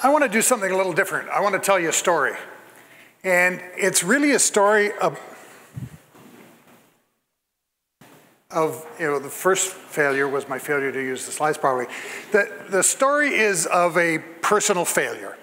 I want to do something a little different. I want to tell you a story. And it's really a story of, of you know, the first failure was my failure to use the slides properly. The, the story is of a personal failure.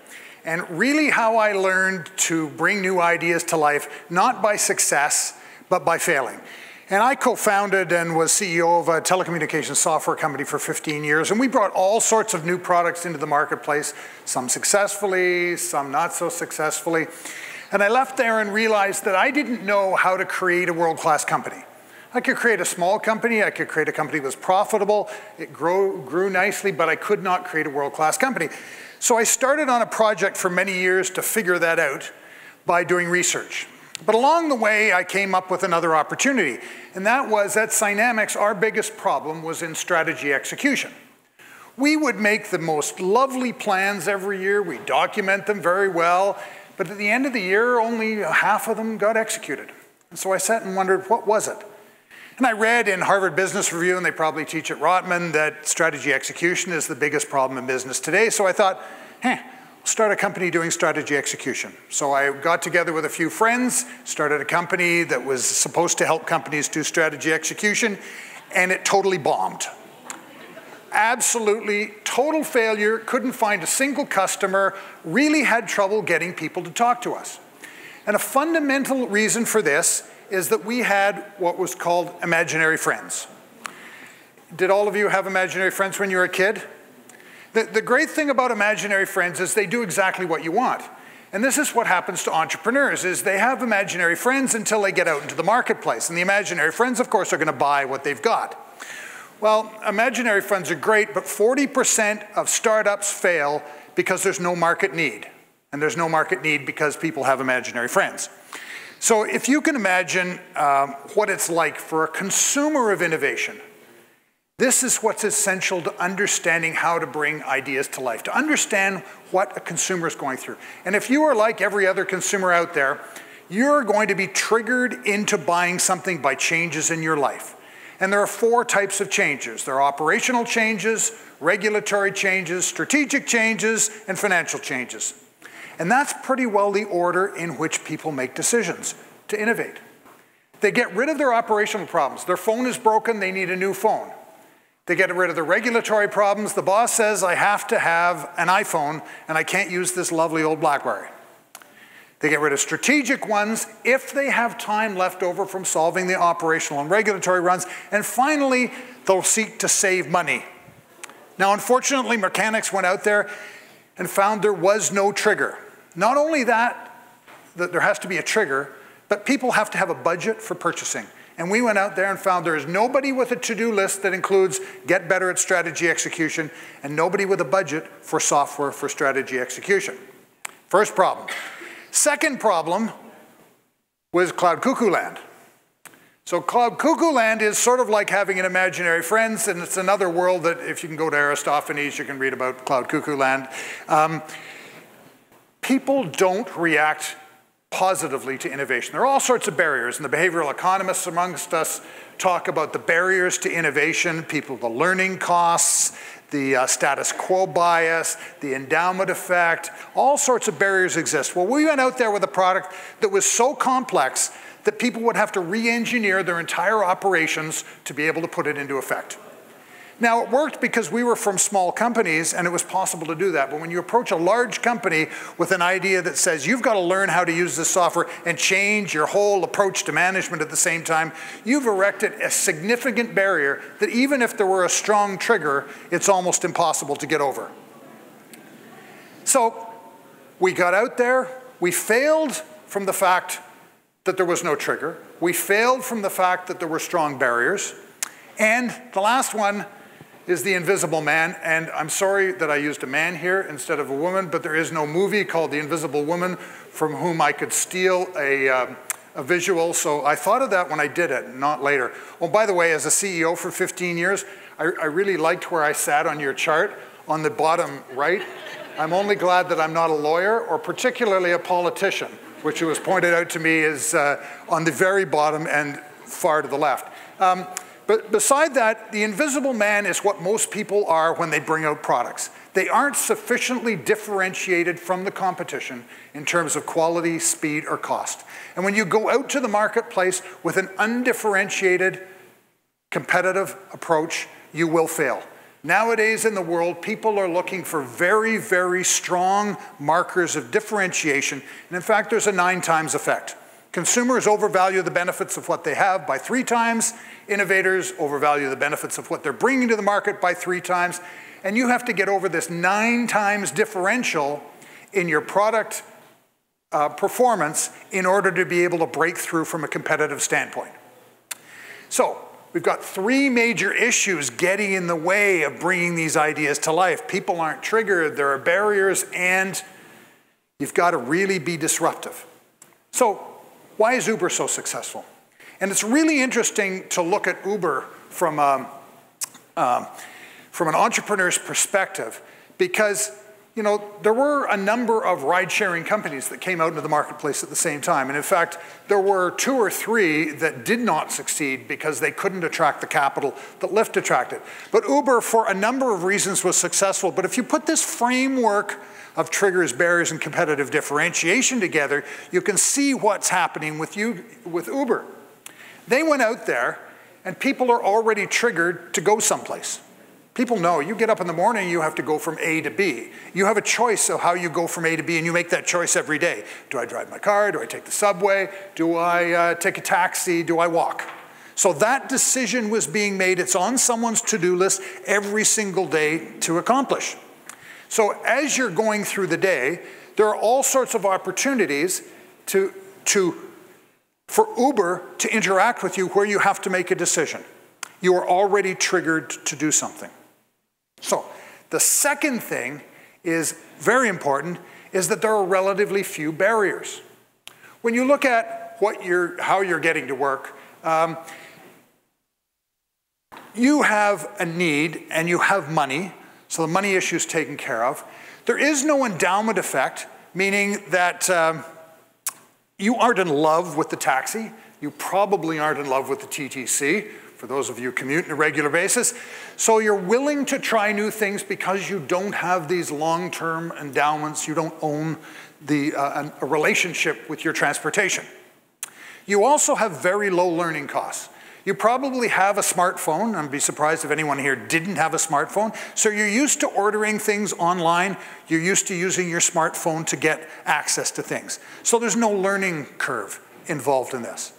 And really how I learned to bring new ideas to life, not by success, but by failing. And I co-founded and was CEO of a telecommunications software company for 15 years, and we brought all sorts of new products into the marketplace, some successfully, some not so successfully. And I left there and realized that I didn't know how to create a world-class company. I could create a small company, I could create a company that was profitable, it grew, grew nicely, but I could not create a world-class company. So I started on a project for many years to figure that out by doing research. But along the way, I came up with another opportunity, and that was at Synamics, our biggest problem was in strategy execution. We would make the most lovely plans every year, we document them very well, but at the end of the year, only half of them got executed. And so I sat and wondered, what was it? And I read in Harvard Business Review, and they probably teach at Rotman, that strategy execution is the biggest problem in business today. So I thought, hey, start a company doing strategy execution. So I got together with a few friends, started a company that was supposed to help companies do strategy execution, and it totally bombed. Absolutely total failure, couldn't find a single customer, really had trouble getting people to talk to us. And a fundamental reason for this is that we had what was called imaginary friends. Did all of you have imaginary friends when you were a kid? The, the great thing about imaginary friends is they do exactly what you want. And this is what happens to entrepreneurs is they have imaginary friends until they get out into the marketplace. And the imaginary friends, of course, are going to buy what they've got. Well, imaginary friends are great, but 40% of startups fail because there's no market need. And there's no market need because people have imaginary friends. So if you can imagine um, what it's like for a consumer of innovation, this is what's essential to understanding how to bring ideas to life, to understand what a consumer is going through. And if you are like every other consumer out there, you're going to be triggered into buying something by changes in your life. And there are four types of changes. There are operational changes, regulatory changes, strategic changes, and financial changes. And that's pretty well the order in which people make decisions to innovate. They get rid of their operational problems. Their phone is broken, they need a new phone. They get rid of the regulatory problems. The boss says, I have to have an iPhone and I can't use this lovely old Blackberry. They get rid of strategic ones if they have time left over from solving the operational and regulatory runs. And finally, they'll seek to save money. Now, unfortunately, mechanics went out there and found there was no trigger. Not only that, that there has to be a trigger, but people have to have a budget for purchasing. And we went out there and found there is nobody with a to-do list that includes get better at strategy execution and nobody with a budget for software for strategy execution. First problem. Second problem was Cloud Cuckoo Land. So Cloud Cuckoo Land is sort of like having an imaginary friends, and it's another world that if you can go to Aristophanes, you can read about Cloud Cuckoo Land. Um, people don't react positively to innovation. There are all sorts of barriers, and the behavioral economists amongst us talk about the barriers to innovation, people, the learning costs, the uh, status quo bias, the endowment effect, all sorts of barriers exist. Well, we went out there with a product that was so complex that people would have to re-engineer their entire operations to be able to put it into effect. Now, it worked because we were from small companies and it was possible to do that. But when you approach a large company with an idea that says you've got to learn how to use this software and change your whole approach to management at the same time, you've erected a significant barrier that even if there were a strong trigger, it's almost impossible to get over. So we got out there, we failed from the fact that there was no trigger, we failed from the fact that there were strong barriers, and the last one is The Invisible Man, and I'm sorry that I used a man here instead of a woman, but there is no movie called The Invisible Woman from whom I could steal a, um, a visual, so I thought of that when I did it, not later. Oh, by the way, as a CEO for 15 years, I, I really liked where I sat on your chart on the bottom right. I'm only glad that I'm not a lawyer or particularly a politician, which was pointed out to me is uh, on the very bottom and far to the left. Um, but beside that, the invisible man is what most people are when they bring out products. they aren't sufficiently differentiated from the competition in terms of quality, speed, or cost. And when you go out to the marketplace with an undifferentiated competitive approach, you will fail. Nowadays in the world, people are looking for very, very strong markers of differentiation. And in fact, there's a nine times effect. Consumers overvalue the benefits of what they have by three times. Innovators overvalue the benefits of what they're bringing to the market by three times. And you have to get over this nine times differential in your product uh, performance in order to be able to break through from a competitive standpoint. So we've got three major issues getting in the way of bringing these ideas to life. People aren't triggered, there are barriers, and you've got to really be disruptive. So why is Uber so successful? And it's really interesting to look at Uber from, um, um, from an entrepreneur's perspective because you know, there were a number of ride-sharing companies that came out into the marketplace at the same time. And in fact, there were two or three that did not succeed because they couldn't attract the capital that Lyft attracted. But Uber, for a number of reasons, was successful. But if you put this framework of triggers, barriers, and competitive differentiation together, you can see what's happening with, you, with Uber. They went out there, and people are already triggered to go someplace. People know you get up in the morning, you have to go from A to B. You have a choice of how you go from A to B, and you make that choice every day. Do I drive my car? Do I take the subway? Do I uh, take a taxi? Do I walk? So that decision was being made. It's on someone's to do list every single day to accomplish. So as you're going through the day, there are all sorts of opportunities to, to, for Uber to interact with you where you have to make a decision. You are already triggered to do something. So the second thing is very important is that there are relatively few barriers. When you look at what you're, how you're getting to work, um, you have a need and you have money so the money issue is taken care of. There is no endowment effect, meaning that um, you aren't in love with the taxi. You probably aren't in love with the TTC, for those of you who commute on a regular basis. So you're willing to try new things because you don't have these long-term endowments. You don't own the, uh, a relationship with your transportation. You also have very low learning costs. You probably have a smartphone. I'd be surprised if anyone here didn't have a smartphone. So you're used to ordering things online. You're used to using your smartphone to get access to things. So there's no learning curve involved in this.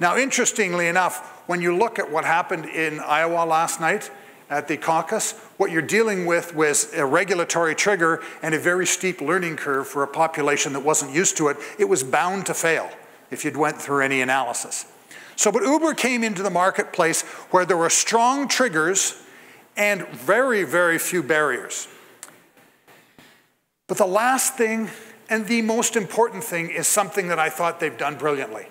Now, interestingly enough, when you look at what happened in Iowa last night at the caucus, what you're dealing with was a regulatory trigger and a very steep learning curve for a population that wasn't used to it. It was bound to fail if you'd went through any analysis. So, but Uber came into the marketplace where there were strong triggers and very, very few barriers. But the last thing and the most important thing is something that I thought they've done brilliantly.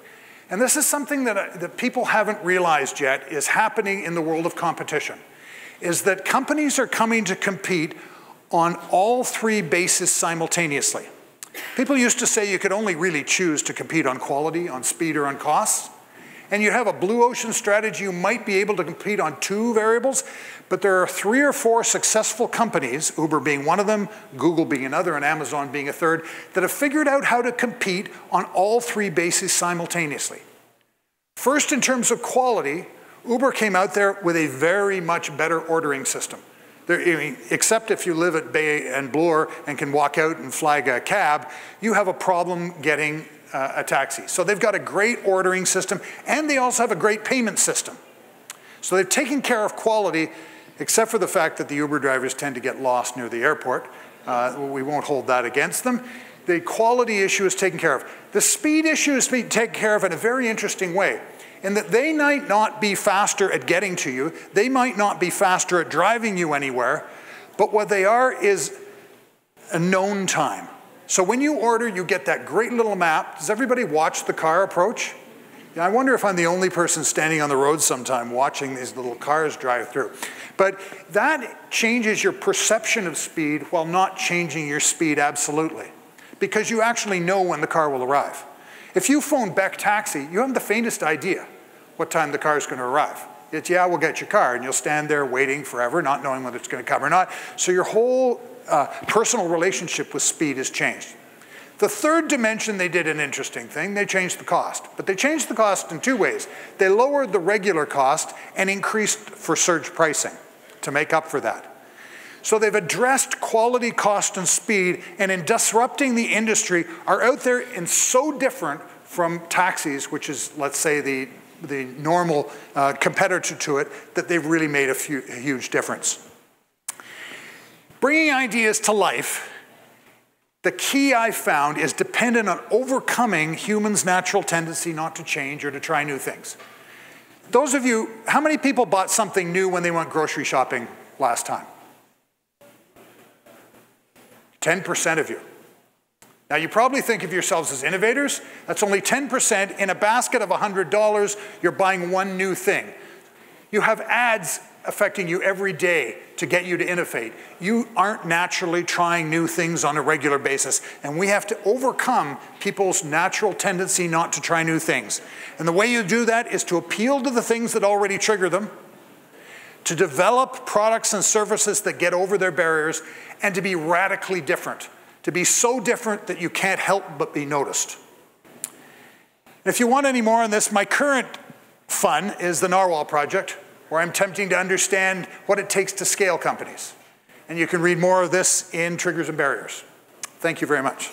And this is something that, uh, that people haven't realized yet is happening in the world of competition, is that companies are coming to compete on all three bases simultaneously. People used to say you could only really choose to compete on quality, on speed, or on costs and you have a blue ocean strategy, you might be able to compete on two variables, but there are three or four successful companies, Uber being one of them, Google being another, and Amazon being a third, that have figured out how to compete on all three bases simultaneously. First, in terms of quality, Uber came out there with a very much better ordering system. There, I mean, except if you live at Bay and Bloor and can walk out and flag a cab, you have a problem getting uh, a taxi. So they've got a great ordering system and they also have a great payment system. So they've taken care of quality except for the fact that the Uber drivers tend to get lost near the airport. Uh, we won't hold that against them. The quality issue is taken care of. The speed issue is being taken care of in a very interesting way in that they might not be faster at getting to you, they might not be faster at driving you anywhere, but what they are is a known time. So when you order, you get that great little map. Does everybody watch the car approach? Yeah, I wonder if I'm the only person standing on the road sometime watching these little cars drive through. But that changes your perception of speed while not changing your speed absolutely. Because you actually know when the car will arrive. If you phone Beck Taxi, you haven't the faintest idea what time the car is going to arrive. It's, yeah, we'll get your car, and you'll stand there waiting forever, not knowing whether it's going to come or not. So your whole uh, personal relationship with speed has changed. The third dimension, they did an interesting thing. They changed the cost. But they changed the cost in two ways. They lowered the regular cost and increased for surge pricing to make up for that. So they've addressed quality, cost, and speed, and in disrupting the industry, are out there and so different from taxis, which is, let's say, the, the normal uh, competitor to it, that they've really made a, few, a huge difference. Bringing ideas to life, the key I found is dependent on overcoming humans' natural tendency not to change or to try new things. Those of you, how many people bought something new when they went grocery shopping last time? 10% of you. Now, you probably think of yourselves as innovators. That's only 10%. In a basket of $100, you're buying one new thing. You have ads affecting you every day to get you to innovate. You aren't naturally trying new things on a regular basis, and we have to overcome people's natural tendency not to try new things. And the way you do that is to appeal to the things that already trigger them, to develop products and services that get over their barriers, and to be radically different, to be so different that you can't help but be noticed. If you want any more on this, my current fun is the Narwhal Project, where I'm attempting to understand what it takes to scale companies. And you can read more of this in Triggers and Barriers. Thank you very much.